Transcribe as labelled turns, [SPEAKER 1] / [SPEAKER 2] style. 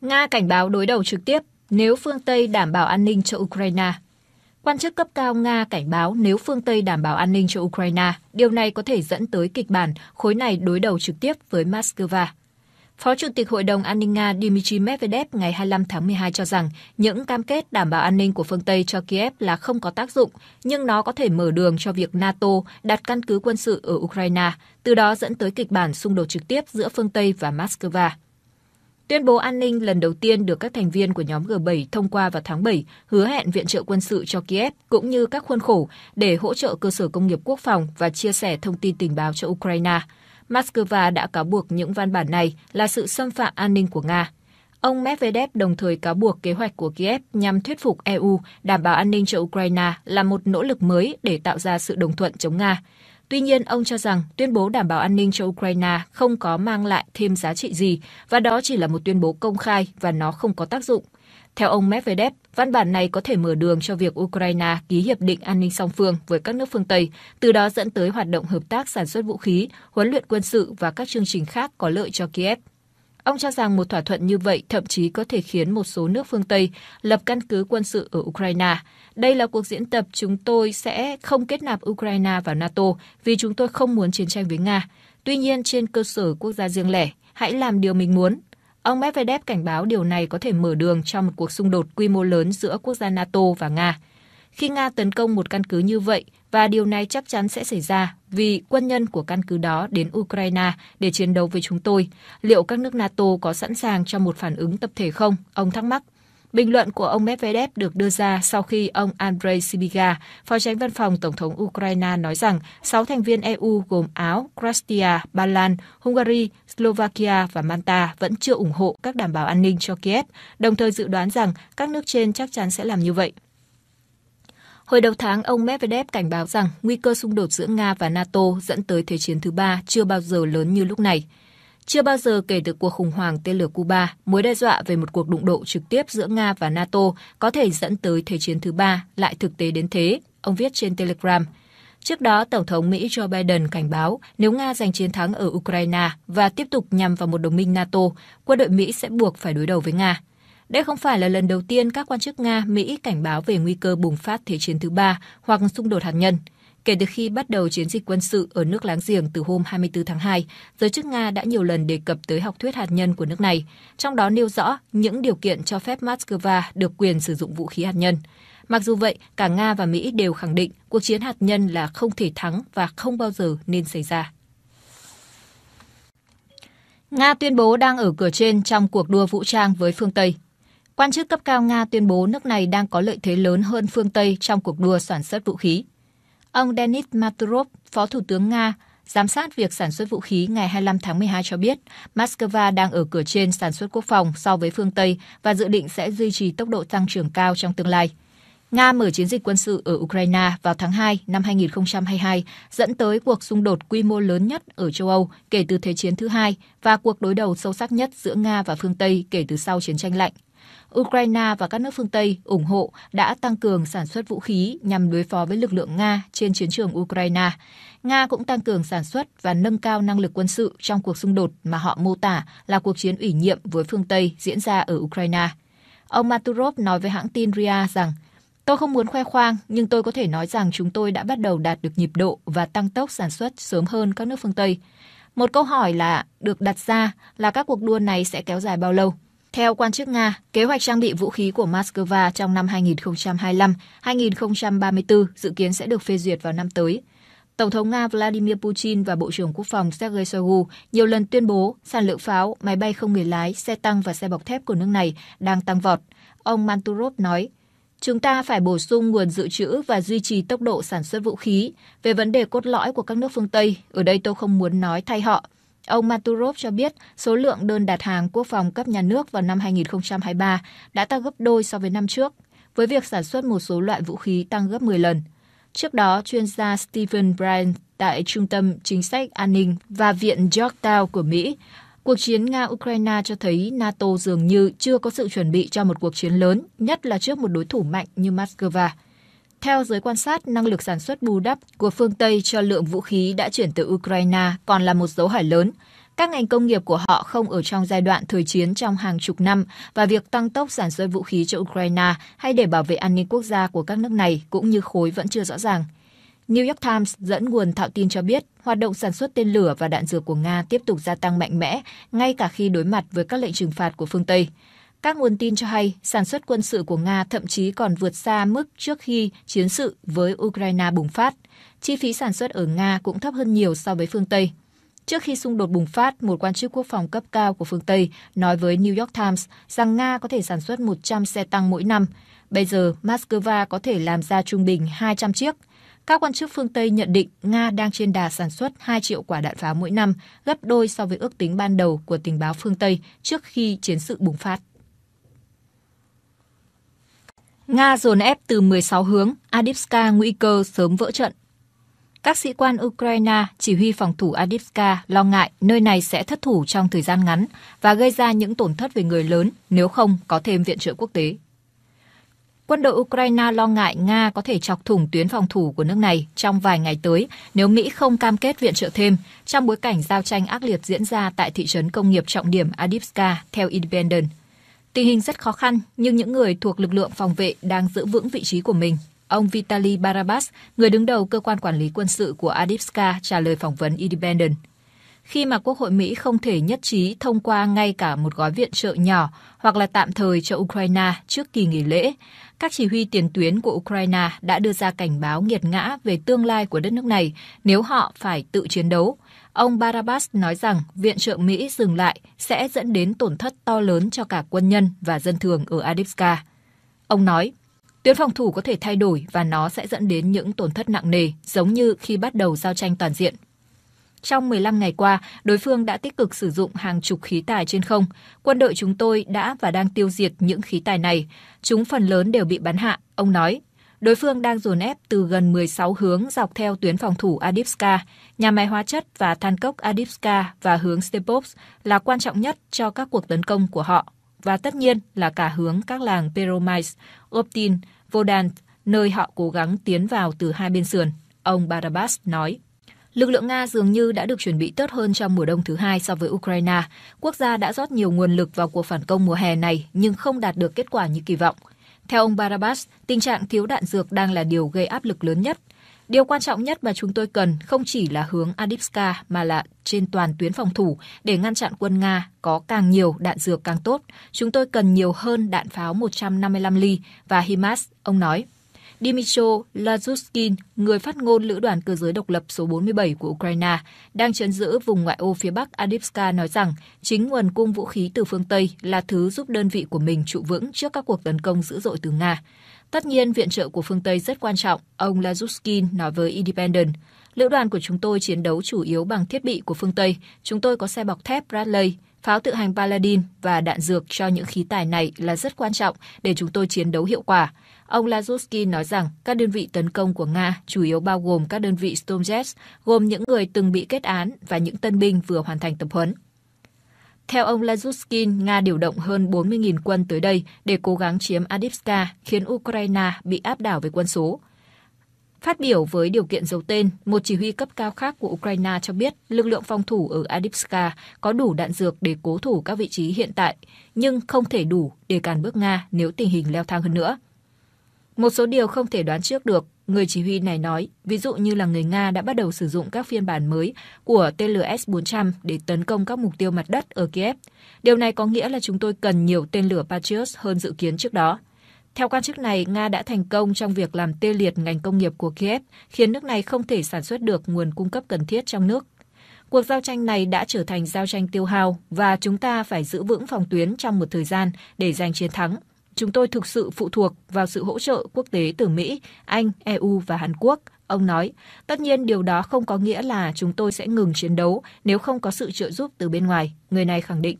[SPEAKER 1] Nga cảnh báo đối đầu trực tiếp nếu phương Tây đảm bảo an ninh cho Ukraine. Quan chức cấp cao Nga cảnh báo nếu phương Tây đảm bảo an ninh cho Ukraine, điều này có thể dẫn tới kịch bản khối này đối đầu trực tiếp với Moscow. Phó Chủ tịch Hội đồng An ninh Nga Dmitry Medvedev ngày 25 tháng 12 cho rằng những cam kết đảm bảo an ninh của phương Tây cho Kiev là không có tác dụng, nhưng nó có thể mở đường cho việc NATO đặt căn cứ quân sự ở Ukraine, từ đó dẫn tới kịch bản xung đột trực tiếp giữa phương Tây và Moscow. Tuyên bố an ninh lần đầu tiên được các thành viên của nhóm G7 thông qua vào tháng 7 hứa hẹn viện trợ quân sự cho Kiev cũng như các khuôn khổ để hỗ trợ cơ sở công nghiệp quốc phòng và chia sẻ thông tin tình báo cho Ukraine. Moscow đã cáo buộc những văn bản này là sự xâm phạm an ninh của Nga. Ông Medvedev đồng thời cáo buộc kế hoạch của Kiev nhằm thuyết phục EU đảm bảo an ninh cho Ukraine là một nỗ lực mới để tạo ra sự đồng thuận chống Nga. Tuy nhiên, ông cho rằng tuyên bố đảm bảo an ninh cho Ukraine không có mang lại thêm giá trị gì và đó chỉ là một tuyên bố công khai và nó không có tác dụng. Theo ông Medvedev, văn bản này có thể mở đường cho việc Ukraine ký hiệp định an ninh song phương với các nước phương Tây, từ đó dẫn tới hoạt động hợp tác sản xuất vũ khí, huấn luyện quân sự và các chương trình khác có lợi cho Kiev. Ông cho rằng một thỏa thuận như vậy thậm chí có thể khiến một số nước phương Tây lập căn cứ quân sự ở Ukraine. Đây là cuộc diễn tập chúng tôi sẽ không kết nạp Ukraine vào NATO vì chúng tôi không muốn chiến tranh với Nga. Tuy nhiên, trên cơ sở quốc gia riêng lẻ, hãy làm điều mình muốn. Ông Medvedev cảnh báo điều này có thể mở đường cho một cuộc xung đột quy mô lớn giữa quốc gia NATO và Nga. Khi Nga tấn công một căn cứ như vậy, và điều này chắc chắn sẽ xảy ra vì quân nhân của căn cứ đó đến Ukraine để chiến đấu với chúng tôi. Liệu các nước NATO có sẵn sàng cho một phản ứng tập thể không? Ông thắc mắc. Bình luận của ông Medvedev được đưa ra sau khi ông Andrei Sibiga, phó tránh văn phòng Tổng thống Ukraine nói rằng 6 thành viên EU gồm Áo, Croatia, Ba Lan, Hungary, Slovakia và Malta vẫn chưa ủng hộ các đảm bảo an ninh cho Kiev, đồng thời dự đoán rằng các nước trên chắc chắn sẽ làm như vậy. Hồi đầu tháng, ông Medvedev cảnh báo rằng nguy cơ xung đột giữa Nga và NATO dẫn tới Thế chiến thứ ba chưa bao giờ lớn như lúc này. Chưa bao giờ kể từ cuộc khủng hoảng tên lửa Cuba, mối đe dọa về một cuộc đụng độ trực tiếp giữa Nga và NATO có thể dẫn tới Thế chiến thứ ba lại thực tế đến thế, ông viết trên Telegram. Trước đó, Tổng thống Mỹ Joe Biden cảnh báo nếu Nga giành chiến thắng ở Ukraine và tiếp tục nhằm vào một đồng minh NATO, quân đội Mỹ sẽ buộc phải đối đầu với Nga. Đây không phải là lần đầu tiên các quan chức Nga, Mỹ cảnh báo về nguy cơ bùng phát Thế chiến thứ ba hoặc xung đột hạt nhân. Kể từ khi bắt đầu chiến dịch quân sự ở nước láng giềng từ hôm 24 tháng 2, giới chức Nga đã nhiều lần đề cập tới học thuyết hạt nhân của nước này, trong đó nêu rõ những điều kiện cho phép Moscow được quyền sử dụng vũ khí hạt nhân. Mặc dù vậy, cả Nga và Mỹ đều khẳng định cuộc chiến hạt nhân là không thể thắng và không bao giờ nên xảy ra. Nga tuyên bố đang ở cửa trên trong cuộc đua vũ trang với phương Tây. Quan chức cấp cao Nga tuyên bố nước này đang có lợi thế lớn hơn phương Tây trong cuộc đua sản xuất vũ khí. Ông Denis Maturov, Phó Thủ tướng Nga, giám sát việc sản xuất vũ khí ngày 25 tháng 12 cho biết Moscow đang ở cửa trên sản xuất quốc phòng so với phương Tây và dự định sẽ duy trì tốc độ tăng trưởng cao trong tương lai. Nga mở chiến dịch quân sự ở Ukraine vào tháng 2 năm 2022, dẫn tới cuộc xung đột quy mô lớn nhất ở châu Âu kể từ Thế chiến thứ hai và cuộc đối đầu sâu sắc nhất giữa Nga và phương Tây kể từ sau chiến tranh lạnh. Ukraine và các nước phương Tây ủng hộ đã tăng cường sản xuất vũ khí nhằm đối phó với lực lượng Nga trên chiến trường Ukraine. Nga cũng tăng cường sản xuất và nâng cao năng lực quân sự trong cuộc xung đột mà họ mô tả là cuộc chiến ủy nhiệm với phương Tây diễn ra ở Ukraine. Ông Maturov nói với hãng tin RIA rằng Tôi không muốn khoe khoang, nhưng tôi có thể nói rằng chúng tôi đã bắt đầu đạt được nhịp độ và tăng tốc sản xuất sớm hơn các nước phương Tây. Một câu hỏi là được đặt ra là các cuộc đua này sẽ kéo dài bao lâu? Theo quan chức Nga, kế hoạch trang bị vũ khí của Moscow trong năm 2025-2034 dự kiến sẽ được phê duyệt vào năm tới. Tổng thống Nga Vladimir Putin và Bộ trưởng Quốc phòng Sergei Shoigu nhiều lần tuyên bố sản lượng pháo, máy bay không người lái, xe tăng và xe bọc thép của nước này đang tăng vọt. Ông Manturov nói, Chúng ta phải bổ sung nguồn dự trữ và duy trì tốc độ sản xuất vũ khí. Về vấn đề cốt lõi của các nước phương Tây, ở đây tôi không muốn nói thay họ. Ông Maturov cho biết số lượng đơn đặt hàng quốc phòng cấp nhà nước vào năm 2023 đã tăng gấp đôi so với năm trước, với việc sản xuất một số loại vũ khí tăng gấp 10 lần. Trước đó, chuyên gia Stephen Bryan tại Trung tâm Chính sách An ninh và Viện Georgetown của Mỹ Cuộc chiến Nga-Ukraine cho thấy NATO dường như chưa có sự chuẩn bị cho một cuộc chiến lớn, nhất là trước một đối thủ mạnh như Moscow. Theo giới quan sát, năng lực sản xuất bù đắp của phương Tây cho lượng vũ khí đã chuyển từ Ukraine còn là một dấu hỏi lớn. Các ngành công nghiệp của họ không ở trong giai đoạn thời chiến trong hàng chục năm và việc tăng tốc sản xuất vũ khí cho Ukraine hay để bảo vệ an ninh quốc gia của các nước này cũng như khối vẫn chưa rõ ràng. New York Times dẫn nguồn thạo tin cho biết hoạt động sản xuất tên lửa và đạn dược của Nga tiếp tục gia tăng mạnh mẽ ngay cả khi đối mặt với các lệnh trừng phạt của phương Tây. Các nguồn tin cho hay sản xuất quân sự của Nga thậm chí còn vượt xa mức trước khi chiến sự với Ukraine bùng phát. Chi phí sản xuất ở Nga cũng thấp hơn nhiều so với phương Tây. Trước khi xung đột bùng phát, một quan chức quốc phòng cấp cao của phương Tây nói với New York Times rằng Nga có thể sản xuất 100 xe tăng mỗi năm. Bây giờ, Moscow có thể làm ra trung bình 200 chiếc. Các quan chức phương Tây nhận định Nga đang trên đà sản xuất 2 triệu quả đạn pháo mỗi năm, gấp đôi so với ước tính ban đầu của tình báo phương Tây trước khi chiến sự bùng phát. Nga dồn ép từ 16 hướng, Adivska nguy cơ sớm vỡ trận. Các sĩ quan Ukraine chỉ huy phòng thủ Adivska lo ngại nơi này sẽ thất thủ trong thời gian ngắn và gây ra những tổn thất về người lớn nếu không có thêm viện trợ quốc tế. Quân đội Ukraine lo ngại Nga có thể chọc thủng tuyến phòng thủ của nước này trong vài ngày tới nếu Mỹ không cam kết viện trợ thêm trong bối cảnh giao tranh ác liệt diễn ra tại thị trấn công nghiệp trọng điểm Adivska theo Independent. Tình hình rất khó khăn, nhưng những người thuộc lực lượng phòng vệ đang giữ vững vị trí của mình. Ông Vitaly Barabas, người đứng đầu cơ quan quản lý quân sự của Adipska, trả lời phỏng vấn Independent. Khi mà Quốc hội Mỹ không thể nhất trí thông qua ngay cả một gói viện trợ nhỏ hoặc là tạm thời cho Ukraine trước kỳ nghỉ lễ, các chỉ huy tiền tuyến của Ukraine đã đưa ra cảnh báo nghiệt ngã về tương lai của đất nước này nếu họ phải tự chiến đấu. Ông Barabas nói rằng viện trợ Mỹ dừng lại sẽ dẫn đến tổn thất to lớn cho cả quân nhân và dân thường ở Adipska. Ông nói, tuyến phòng thủ có thể thay đổi và nó sẽ dẫn đến những tổn thất nặng nề giống như khi bắt đầu giao tranh toàn diện trong 15 ngày qua, đối phương đã tích cực sử dụng hàng chục khí tài trên không. Quân đội chúng tôi đã và đang tiêu diệt những khí tài này. Chúng phần lớn đều bị bắn hạ, ông nói. Đối phương đang dồn ép từ gần 16 hướng dọc theo tuyến phòng thủ Adipska, Nhà máy hóa chất và than cốc Adipska và hướng Stepovs là quan trọng nhất cho các cuộc tấn công của họ. Và tất nhiên là cả hướng các làng Peromais, Optin, Vodan, nơi họ cố gắng tiến vào từ hai bên sườn. Ông Barabas nói. Lực lượng Nga dường như đã được chuẩn bị tốt hơn trong mùa đông thứ hai so với Ukraine. Quốc gia đã rót nhiều nguồn lực vào cuộc phản công mùa hè này nhưng không đạt được kết quả như kỳ vọng. Theo ông Barabas, tình trạng thiếu đạn dược đang là điều gây áp lực lớn nhất. Điều quan trọng nhất mà chúng tôi cần không chỉ là hướng Adipska mà là trên toàn tuyến phòng thủ để ngăn chặn quân Nga có càng nhiều đạn dược càng tốt. Chúng tôi cần nhiều hơn đạn pháo 155 ly và HIMARS, ông nói. Dmytro Lazuskin, người phát ngôn lữ đoàn cơ giới độc lập số 47 của Ukraine, đang chấn giữ vùng ngoại ô phía bắc Adipska nói rằng chính nguồn cung vũ khí từ phương Tây là thứ giúp đơn vị của mình trụ vững trước các cuộc tấn công dữ dội từ Nga. Tất nhiên, viện trợ của phương Tây rất quan trọng, ông Lazuskin nói với Independent. Lữ đoàn của chúng tôi chiến đấu chủ yếu bằng thiết bị của phương Tây. Chúng tôi có xe bọc thép Bradley, pháo tự hành Paladin và đạn dược cho những khí tài này là rất quan trọng để chúng tôi chiến đấu hiệu quả. Ông Lazowski nói rằng các đơn vị tấn công của Nga chủ yếu bao gồm các đơn vị Stormjets, gồm những người từng bị kết án và những tân binh vừa hoàn thành tập huấn. Theo ông Lazuskin, Nga điều động hơn 40.000 quân tới đây để cố gắng chiếm Adivska, khiến Ukraine bị áp đảo về quân số. Phát biểu với điều kiện giấu tên, một chỉ huy cấp cao khác của Ukraine cho biết lực lượng phòng thủ ở Adipska có đủ đạn dược để cố thủ các vị trí hiện tại, nhưng không thể đủ để cản bước Nga nếu tình hình leo thang hơn nữa. Một số điều không thể đoán trước được, người chỉ huy này nói, ví dụ như là người Nga đã bắt đầu sử dụng các phiên bản mới của tên lửa S-400 để tấn công các mục tiêu mặt đất ở Kiev. Điều này có nghĩa là chúng tôi cần nhiều tên lửa Patriot hơn dự kiến trước đó. Theo quan chức này, Nga đã thành công trong việc làm tê liệt ngành công nghiệp của Kiev, khiến nước này không thể sản xuất được nguồn cung cấp cần thiết trong nước. Cuộc giao tranh này đã trở thành giao tranh tiêu hao và chúng ta phải giữ vững phòng tuyến trong một thời gian để giành chiến thắng. Chúng tôi thực sự phụ thuộc vào sự hỗ trợ quốc tế từ Mỹ, Anh, EU và Hàn Quốc, ông nói. Tất nhiên điều đó không có nghĩa là chúng tôi sẽ ngừng chiến đấu nếu không có sự trợ giúp từ bên ngoài, người này khẳng định.